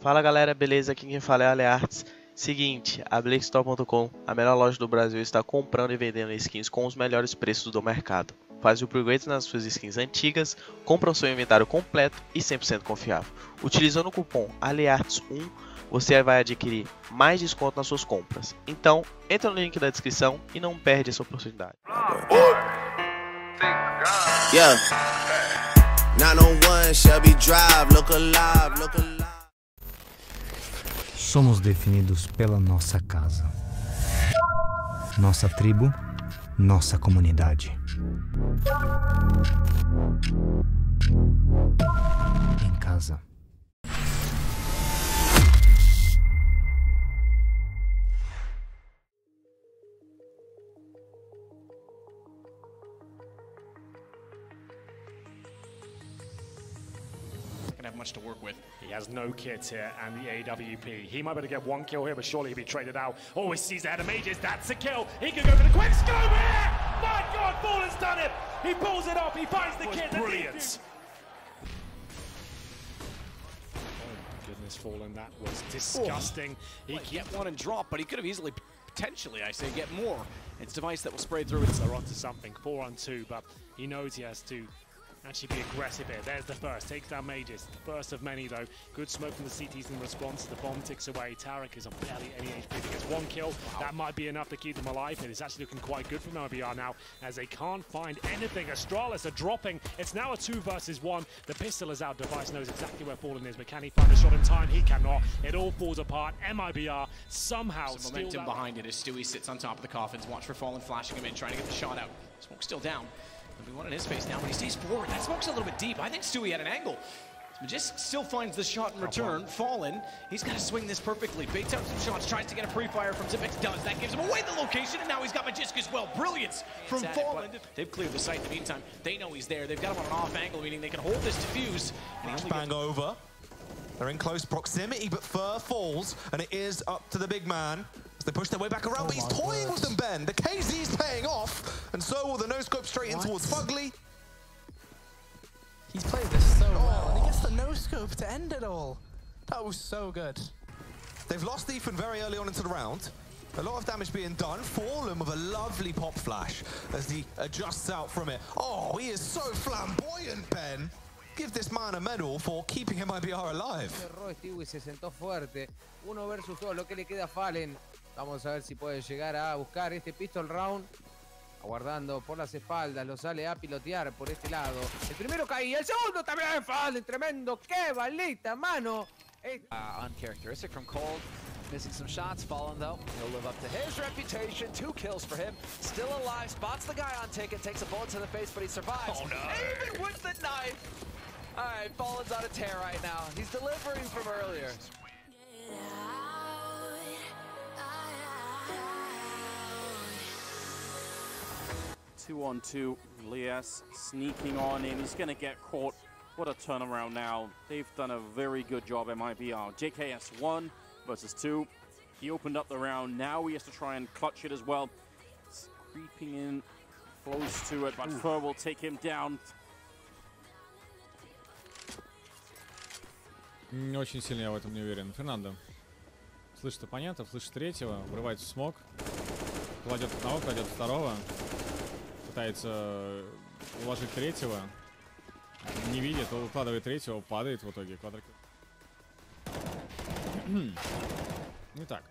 Fala galera, beleza? Aqui quem fala é Ale Arts. Seguinte, a BlakeStore.com, a melhor loja do Brasil, está comprando e vendendo skins com os melhores preços do mercado. Faz upgrade nas suas skins antigas, compra o seu inventário completo e 100% confiável. Utilizando o cupom ALEARTS1, você vai adquirir mais desconto nas suas compras. Então, entra no link da descrição e não perde essa oportunidade. Yeah. 901 Shelby Drive, look alive, look alive. Somos definidos pela nossa casa, nossa tribo, nossa comunidade. Em casa. Much to work with. He has no kits here and the AWP. He might be able to get one kill here, but surely he'll be traded out. Oh, he sees the head of Magisk. That's a kill. He can go for the quick scope here. My God, Fallen's done it. He pulls it off. He finds the kit. Brilliant. Oh my goodness, Fallen, that was disgusting. He get one and drop, but he could have easily, potentially, I say, get more. It's device that will spray through it. They're onto something, four on two, but he knows he has to actually be aggressive here. There's the first, takes down Magisk. First of many though. Good smoke from the CTs in response. The bomb ticks away. Tarik is on barely any HP. He gets one kill. That might be enough to keep them alive. It is actually looking quite good for MIBR now as they can't find anything. Astralis are dropping. It's now a two versus one. The pistol is out. Device knows exactly where Fallen is, but can he find a shot in time? He cannot. It all falls apart. MIBR somehow Some momentum behind it as Stewie sits on top of the coffins. Watch for Fallen flashing him in, trying to get the shot out. Smoke's still down. There'll be one in his face now, but he stays forward. That smoke's a little bit deep. I think Stewie had an angle. Majestic still finds the shot in return. Fallen, he's got to swing this perfectly. Baits out some shots, tries to get a pre-fire from Zipex. Does that gives him away the location, and now he's got Magisk as well. Brilliance from It's at it, Fallen. They've cleared the site in the meantime. They know he's there. They've got him on an off angle, meaning they can hold this diffuse. And Bang over. They're in close proximity, but Fer falls, and it is up to the big man. As they push their way back around, but oh he's toying with them, Ben. The KZ's paying off, and so will the no-scope straight in towards Fugly. He's played this so oh. well, and he gets the no scope to end it all. That was so good. They've lost Ethan very early on into the round. A lot of damage being done. Fallen with a lovely pop flash as he adjusts out from it. Oh, he is so flamboyant, Ben. Give this man a medal for keeping MIBR alive. Stewie, se sentó fuerte. Uno versus dos, lo que le queda a Fallen. Vamos a ver si puede llegar a buscar este pistol round. Aguardando por las espaldas, lo sale a pilotear por este lado. El primero caía, el segundo también Fallen, tremendo. ¡Qué balita, mano! Uh, uncharacteristic from Cold. Missing some shots. Fallen though. He'll live up to his reputation. Two kills for him. Still alive. Spots the guy on ticket. Takes a bullet to the face, but he survives. Oh, no. Even with the knife. All right, Fallen's on a tear right now. He's delivering from earlier. Two on two. Lias sneaking on in. He's going to get caught. What a turnaround now. They've done a very good job, MIBR. JKS 1 versus 2. He opened up the round. Now he has to try and clutch it as well. It's creeping in close to it, but Fer will take him down. Не очень сильно я в этом не уверен. Фернандо слышит оппонента, слышит третьего, врывается в смог, кладет одного, кладет второго пытается уложить третьего. Не видит, он укладывает третьего, падает в итоге. Квадрик... Не так.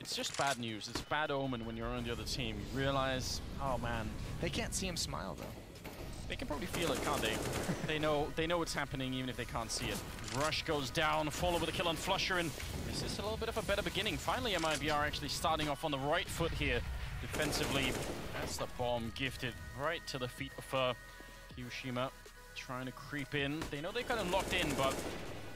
It's just bad news. It's bad omen when you're on the other team. You realize, oh man, they can't see him smile though. They can probably feel it, can't they? they know they know what's happening even if they can't see it. Rush goes down, follow with a kill on flusha, and this is a little bit of a better beginning. Finally, MIBR actually starting off on the right foot here defensively. That's the bomb gifted right to the feet of uh, Kiyoshima. Trying to creep in. They know they're kind of locked in, but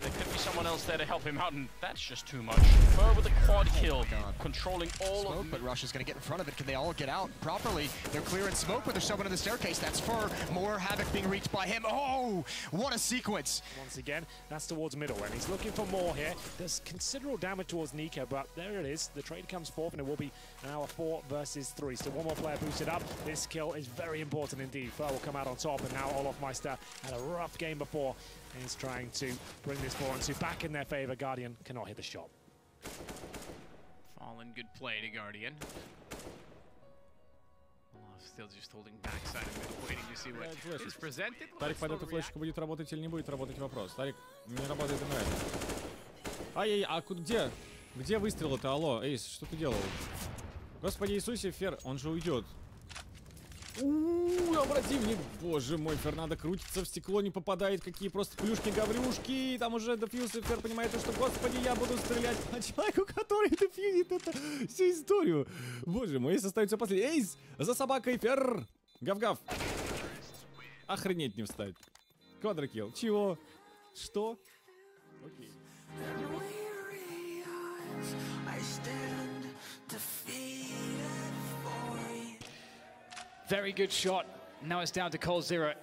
there could be someone else there to help him out, and that's just too much. Fer with a quad oh kill, controlling all Smoke, of but Rush is going to get in front of it. Can they all get out properly? They're clearing smoke, but there's someone in the staircase. That's Fer. More havoc being wreaked by him. Oh, what a sequence. Once again, that's towards middle, and he's looking for more here. There's considerable damage towards Nika, but there it is. The trade comes forth, and it will be an hour four versus three. So one more player boosted up. This kill is very important indeed. Fer will come out on top, and now olofmeister had a rough game before. Is trying to bring this 4 on 2 back in their favor. Guardian cannot hit the shot. Fallen, good play to Guardian. Oh, Still just holding backside and waiting to see what is presented. Тарик под эту react. флешку будет работать или не будет работать вопрос. Тарик, не работает и нравится. Ай-яй, а ку- где? Где выстрелы-то? Алло, Эйс, что ты делал? Господи Иисусе, Фер, он же уйдет. Ууу, противник, боже мой, Фернандо крутится в стекло, не попадает, какие просто плюшки-гаврюшки, там уже дефьюз, и Фер понимает, что, господи, я буду стрелять по человеку, который дефьюзит это всю историю. Боже мой, Эйс остается последний. Эйс, за собакой, Фер! Гав-гав. Охренеть не встать. Квадрокилл. Чего? Что? Окей. Very good shot. Now it's down to Coldzera.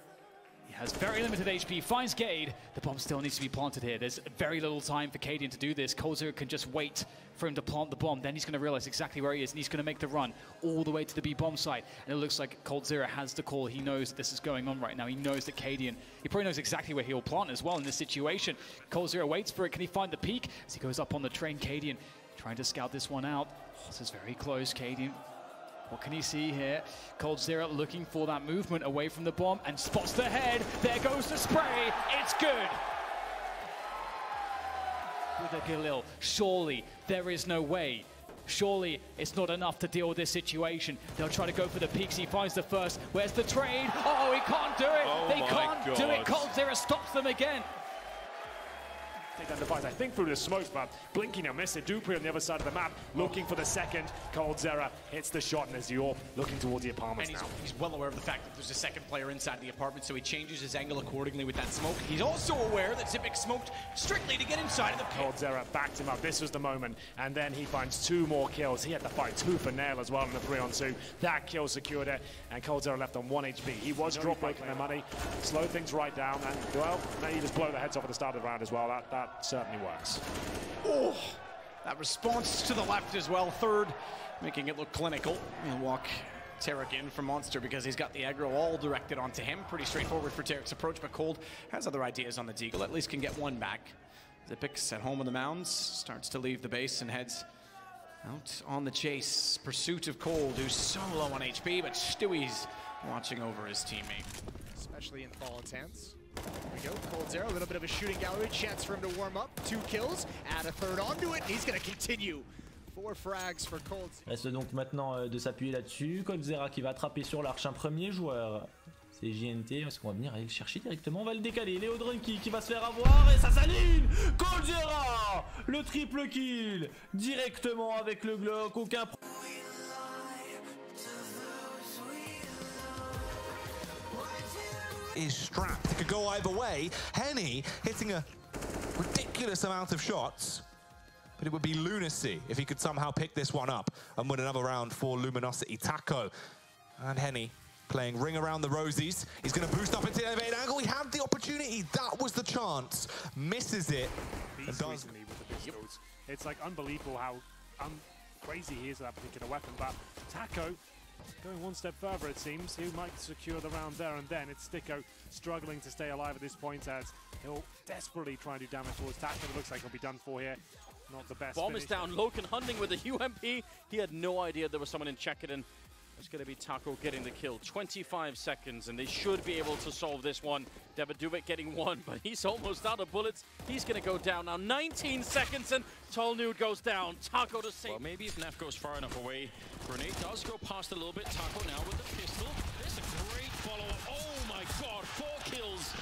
He has very limited HP, finds Cade. The bomb still needs to be planted here. There's very little time for Cadian to do this. Coldzera can just wait for him to plant the bomb. Then he's going to realize exactly where he is, and he's going to make the run all the way to the B bomb site. And it looks like Coldzera has the call. He knows this is going on right now. He knows that Cadian, he probably knows exactly where he'll plant as well in this situation. Coldzera waits for it. Can he find the peak? As he goes up on the train, Cadian trying to scout this one out. Oh, this is very close. Cadian what can he see here? Coldzera looking for that movement away from the bomb and spots the head. There goes the spray. It's good. With a Galil, surely there is no way. Surely it's not enough to deal with this situation. They'll try to go for the peaks. He finds the first. Where's the trade? Oh, he can't do it. Oh they can't do it. God. Cold Zero stops them again. Take down device, I think through the smoke, but blinking now missed it. dupreeh on the other side of the map, looking for the second. Coldzera hits the shot, and Azure looking towards the And he's, now. he's well aware of the fact that there's a second player inside the apartment, so he changes his angle accordingly with that smoke. He's also aware that Zipic smoked strictly to get inside of the pit. Coldzera backed him up. This was the moment. And then he finds two more kills. He had to fight two for nail as well in the three on two. That kill secured it. And Coldzera left on one HP. He was drop breaking their money. Slow things right down. And, well, maybe just blow the heads off at the start of the round as well. That, that certainly works. Oh, that response to the left as well. Third, making it look clinical. He'll walk Tarik in from Monster because he's got the aggro all directed onto him. Pretty straightforward for Tarik's approach, but Cold has other ideas on the Deagle. At least can get one back. Zipix at home on the mounds, starts to leave the base and heads out on the chase. Pursuit of Cold, who's so low on HP, but Stewie's watching over his teammate. especially in Fallen's hands. We go, Cold Zero, a little bit of a shooting gallery, chance for him to warm up, two kills, add a third onto it, and he's gonna continue. Four frags for Cold Reste donc maintenant euh, de s'appuyer là-dessus. Coldzera qui va attraper sur l'arche un premier joueur. C'est JNT, est-ce qu'on va venir aller le chercher directement On va le décaler. Léo Drunky qui va se faire avoir et ça s'aligne Coldzera Le triple kill Directement avec le Glock, aucun problème. Is strapped. It could go either way. Henny hitting a ridiculous amount of shots. But it would be lunacy if he could somehow pick this one up and win another round for Luminosity. Taco and Henny playing ring around the rosies. He's going to boost up into the elevated angle. He had the opportunity. That was the chance. Misses it. And does recently with the pistols. It's like unbelievable how um, crazy he is with that particular weapon. But Taco going one step further, it seems. He might secure the round there and then. It's Sticko struggling to stay alive at this point as he'll desperately try and do damage towards Taco. It looks like he'll be done for here. Not the best. Bomb finish. is down. Loken hunting with the UMP. He had no idea there was someone in Checkerton. It's going to be Taco getting the kill. 25 seconds, and they should be able to solve this one. Devaduvic getting one, but he's almost out of bullets. He's going to go down now. 19 seconds, and Tolnude goes down. Taco to save. Well, maybe if Neff goes far enough away. Grenade does go past a little bit. Taco now with the pistol. There's a great follow-up. Oh my god, four kills.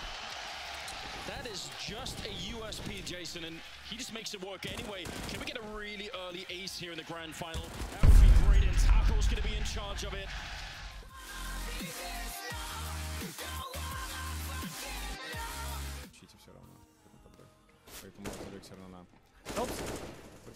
That is just a USP, Jason, and he just makes it work anyway. Can we get a really early ace here in the grand final? Taco's going to be in charge of it. Учите все равно. Поэтому забег все равно на Фелпс.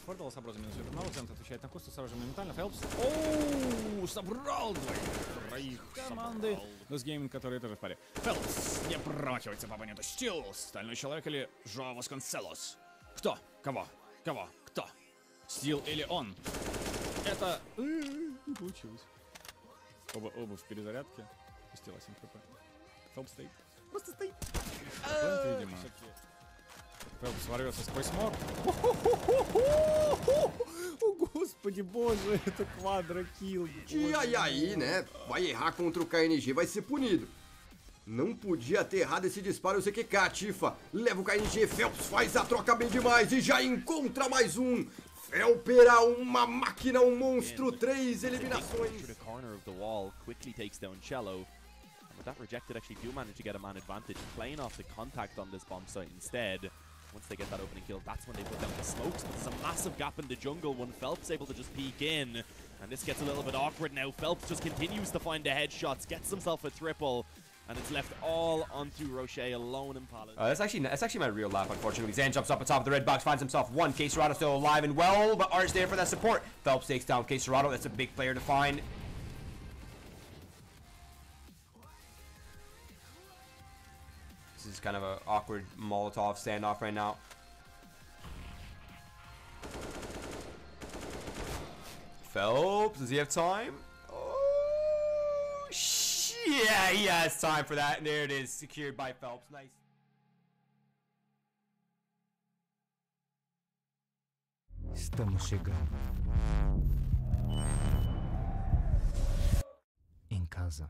Фордал собрал за минус навык, Зент отвечает на кусту сразу же моментально. Фелпс. Оу, собрал двоих. Троих команды. Но с гейминг, которые тоже в паре. Фелпс не промахивается по оппоненту. Стил, стальной человек или Жоа Восконселос? Кто? Кого? Кого? Кто? Стил или он? Это... э, Не получилось. Оба, оба в перезарядке. Пустила 7 хп. Фелпс стоит. просто стоит. Плент, видимо. Фелпс сварился сквозь смог. О, господи bоже, это quadra-kill. E aí, aí, né? Vai errar contra o KNG, vai ser punido. Não podia ter errado esse disparo, o ZQK, Tifa. Leva o KNG, Phelps faz a troca bem demais e já encontra mais um. Felpera, uma máquina, um monstro, três eliminações. The corner of the wall, quickly takes down Cello. And with that rejected, actually do manage to get a man advantage, playing off the contact on this bomb site instead. Once they get that opening kill, that's when they put down the smokes. But there's a massive gap in the jungle when Felps able to just peek in. And this gets a little bit awkward now. Felps just continues to find the headshots, gets himself a triple. And it's left all onto Roche alone in Palace. Uh, that's actually that's actually my real laugh, unfortunately. Zan jumps up on top of the red box, finds himself one. KSCERATO still alive and well, but Art's there for that support. Felps takes down KSCERATO. That's a big player to find. This is kind of an awkward Molotov standoff right now. Felps, does he have time? Yeah, he has time for that. And there it is, secured by Felps. Nice. Estamos chegando. Em casa.